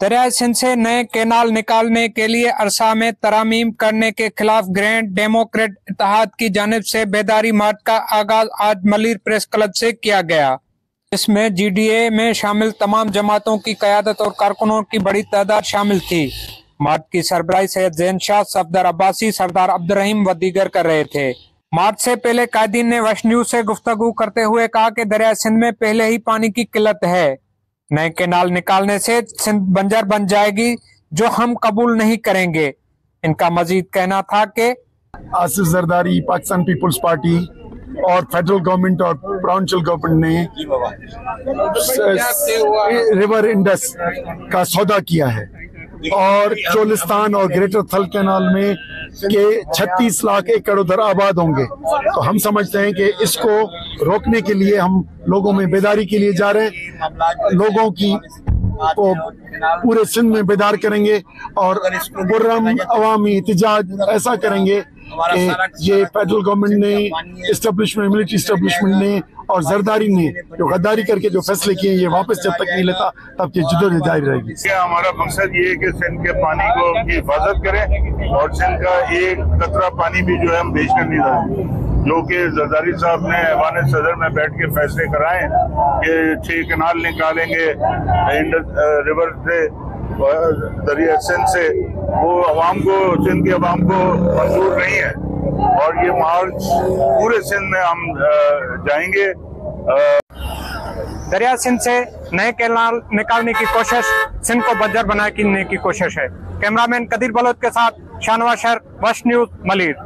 दरियाई सिंध से नए कैनाल निकालने के लिए अरसा में तरामीम करने के खिलाफ ग्रैंड डेमोक्रेट इतिहाद की जानब से बेदारी मार्च का आगाज़ आज मलिर प्रेस क्लब से किया गया। इसमें जीडीए में शामिल तमाम जमातों की क्यादत और कारकुनों की बड़ी तादाद शामिल थी। मार्च की सरबराही सैयद जैन शाह सफदर अब्बासी, सरदार अब्दुलरहीम व दीगर कर रहे थे। मार्च से पहले कायदीन ने वश न्यूज़ से गुफ्तगु करते हुए कहा कि दरिया सिंध में पहले ही पानी की किल्लत है। नए केनाल निकालने से सिंध बंजर बन जाएगी, जो हम कबूल नहीं करेंगे। इनका मजीद कहना था कि आसिफ जरदारी, पाकिस्तान पीपल्स पार्टी और फेडरल गवर्नमेंट और प्रोविंशियल गवर्नमेंट ने रिवर इंडस का सौदा किया है। और चोलिस्तान और ग्रेटर थल कैनाल में के 36 लाख एकड़ उधर आबाद होंगे। तो हम समझते हैं कि इसको रोकने के लिए हम लोगों में बेदारी के लिए जा रहे हैं। लोगों की को पूरे सिंध में बेदार करेंगे और गुर्रम अवामी एहतजाज ऐसा करेंगे ये फेडरल गवर्नमेंट ने इस्टेब्लिशमेंट मिलिट्री इस्टेब्लिशमेंट ने और जरदारी ने जो गद्दारी करके जो फैसले किए ये वापस जब तक नहीं लेता तब की जदोजहद जारी रहेगी हमारा मकसद ये है कि सिंध के पानी को की हिफाजत करें और सिंध का एक कतरा पानी भी जो है हम बेचने नहीं दें जो कि जरदारी साहब ने ऐवान सदर में बैठ के फैसले कराए कि छह कनाल निकालेंगे रिवर से दरिया सिंध से, वो अवाम को, सिंध की अवाम को मंजूर नहीं है। और ये मार्च पूरे सिंध में हम जाएँगे। दरिया सिंध से नए कैनाल निकालने की कोशिश, सिंध को बंजर बनाने की कोशिश है। कैमरामैन कदीर बलोच के साथ शानवाशर वश न्यूज़, मलिर।